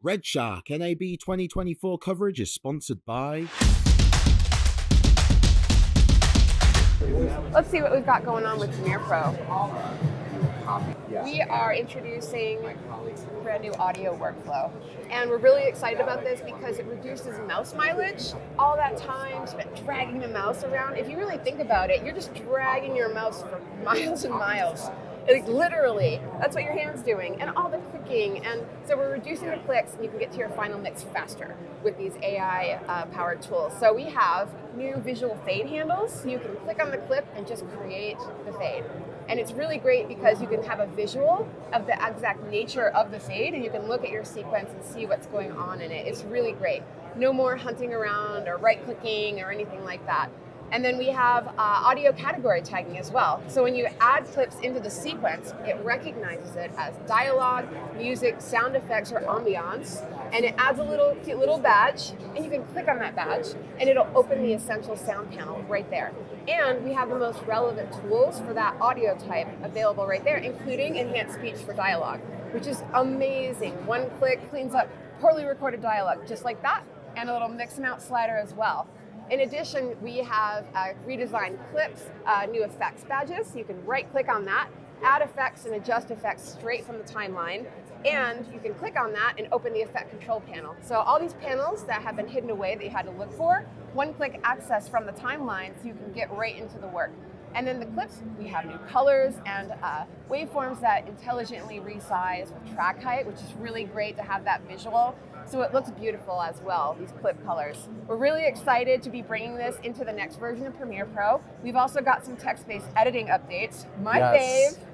Red Shark NAB 2024 coverage is sponsored by. Let's see what we've got going on with Premiere Pro. We are introducing a brand new audio workflow. And we're really excited about this because it reduces mouse mileage. All that time spent dragging the mouse around. If you really think about it, you're just dragging your mouse for miles and miles. Like literally, that's what your hand's doing, and all the clicking. And so we're reducing the clicks, and you can get to your final mix faster with these AI uh, powered tools. So we have new visual fade handles. You can click on the clip and just create the fade. And it's really great because you can have a visual of the exact nature of the fade, and you can look at your sequence and see what's going on in it. It's really great. No more hunting around or right clicking or anything like that. And then we have uh, audio category tagging as well. So when you add clips into the sequence, it recognizes it as dialogue, music, sound effects, or ambiance, and it adds a little cute little badge, and you can click on that badge, and it'll open the essential sound panel right there. And we have the most relevant tools for that audio type available right there, including enhanced speech for dialogue, which is amazing. One click cleans up poorly recorded dialogue, just like that, and a little mix and out slider as well. In addition, we have uh, redesigned clips, uh, new effects badges. You can right click on that, add effects and adjust effects straight from the timeline. And you can click on that and open the effect control panel. So all these panels that have been hidden away that you had to look for, one click access from the timeline so you can get right into the work. And then the clips, we have new colors and uh, waveforms that intelligently resize with track height, which is really great to have that visual. So it looks beautiful as well, these clip colors. We're really excited to be bringing this into the next version of Premiere Pro. We've also got some text-based editing updates. My yes. fave.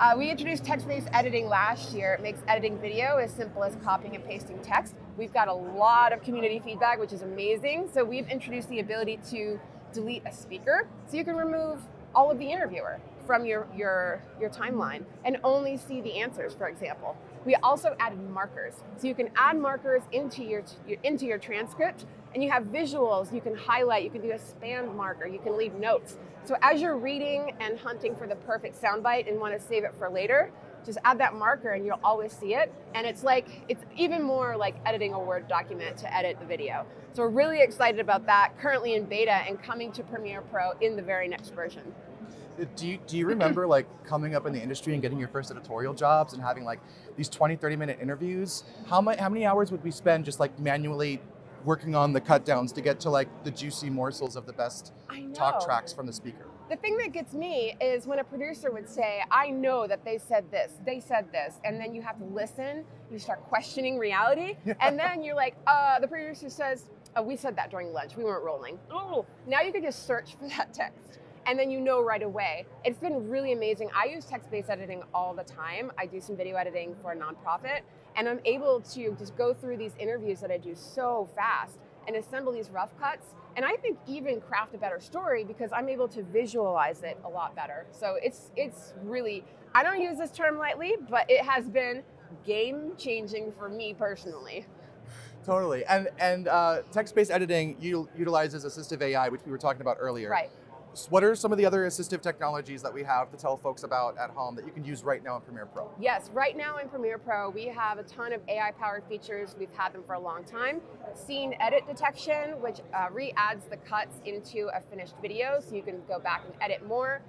Uh, we introduced text-based editing last year. It makes editing video as simple as copying and pasting text. We've got a lot of community feedback, which is amazing. So we've introduced the ability to delete a speaker, so you can remove all of the interviewer from your, your, your timeline and only see the answers, for example. We also added markers. So you can add markers into your, into your transcript and you have visuals you can highlight, you can do a span marker, you can leave notes. So as you're reading and hunting for the perfect soundbite and want to save it for later, just add that marker and you'll always see it. And it's like, it's even more like editing a Word document to edit the video. So we're really excited about that, currently in beta and coming to Premiere Pro in the very next version uh, do you, do you remember like coming up in the industry and getting your first editorial jobs and having like these 20 30 minute interviews how, much, how many hours would we spend just like manually working on the cut downs to get to like the juicy morsels of the best talk tracks from the speaker the thing that gets me is when a producer would say, I know that they said this, they said this, and then you have to listen, you start questioning reality, and then you're like, uh, the producer says, oh, we said that during lunch, we weren't rolling. Oh, now you can just search for that text and then you know right away. It's been really amazing. I use text-based editing all the time. I do some video editing for a nonprofit, and I'm able to just go through these interviews that I do so fast and assemble these rough cuts. And I think even craft a better story because I'm able to visualize it a lot better. So it's it's really I don't use this term lightly, but it has been game changing for me personally. Totally, and and uh, text-based editing utilizes assistive AI, which we were talking about earlier. Right what are some of the other assistive technologies that we have to tell folks about at home that you can use right now in Premiere Pro? Yes, right now in Premiere Pro, we have a ton of AI powered features. We've had them for a long time. Scene edit detection, which uh, re adds the cuts into a finished video so you can go back and edit more.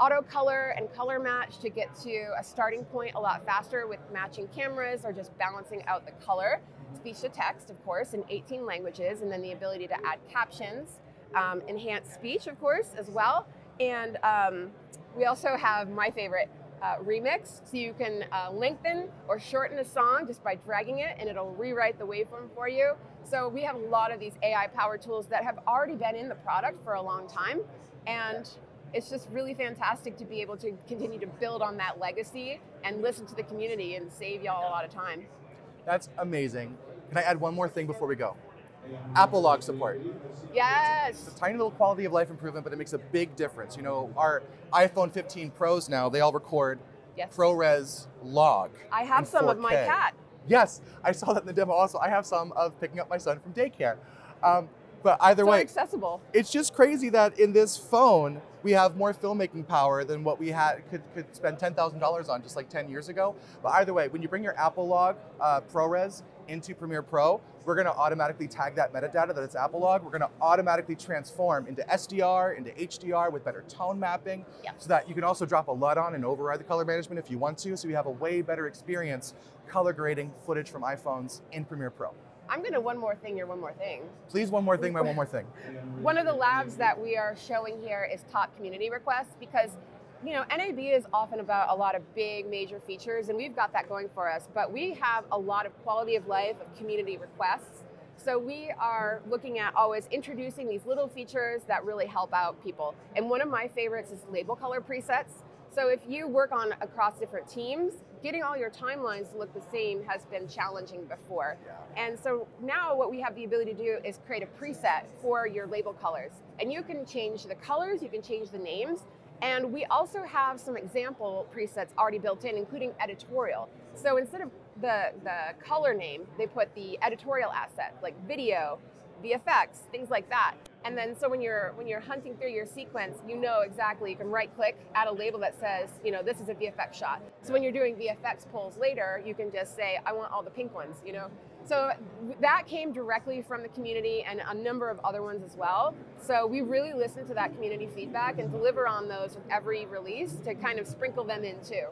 Auto color and color match to get to a starting point a lot faster with matching cameras or just balancing out the color. Speech to text, of course, in 18 languages, and then the ability to add captions um, enhanced speech, of course, as well. And um, we also have my favorite uh, remix, so you can uh, lengthen or shorten a song just by dragging it, and it'll rewrite the waveform for you. So we have a lot of these AI power tools that have already been in the product for a long time, and it's just really fantastic to be able to continue to build on that legacy and listen to the community and save y'all a lot of time. That's amazing. Can I add one more thing before we go? Apple Log support. Yes. It's a tiny little quality of life improvement, but it makes a big difference. You know, our iPhone 15 Pros now, they all record yes. ProRes log. I have some 4K. of my cat. Yes, I saw that in the demo also. I have some of picking up my son from daycare. Um, but either so way, accessible. It's just crazy that in this phone, we have more filmmaking power than what we had could, could spend $10,000 on just like 10 years ago. But either way, when you bring your Apple Log uh, ProRes, into Premiere Pro, we're going to automatically tag that metadata that it's Apple Log. We're going to automatically transform into SDR, into HDR with better tone mapping, Yep. so that you can also drop a LUT on and override the color management if you want to. So you have a way better experience color grading footage from iPhones in Premiere Pro. I'm gonna one more thing, your one more thing. Please, one more thing, my one more thing. One of the labs that we are showing here is top community requests because you know NAB is often about a lot of big major features and we've got that going for us, but we have a lot of quality of life of community requests. So we are looking at always introducing these little features that really help out people. And one of my favorites is label color presets. So if you work on across different teams, getting all your timelines to look the same has been challenging before. And so now what we have the ability to do is create a preset for your label colors. And you can change the colors, you can change the names, and we also have some example presets already built in, including editorial. So instead of the, the color name, they put the editorial asset, like video, VFX, things like that. And then so when you're when you're hunting through your sequence, you know exactly you can right click, add a label that says, you know, this is a VFX shot. So when you're doing VFX pulls later, you can just say, I want all the pink ones, you know. So that came directly from the community and a number of other ones as well. So we really listen to that community feedback and deliver on those with every release to kind of sprinkle them in too.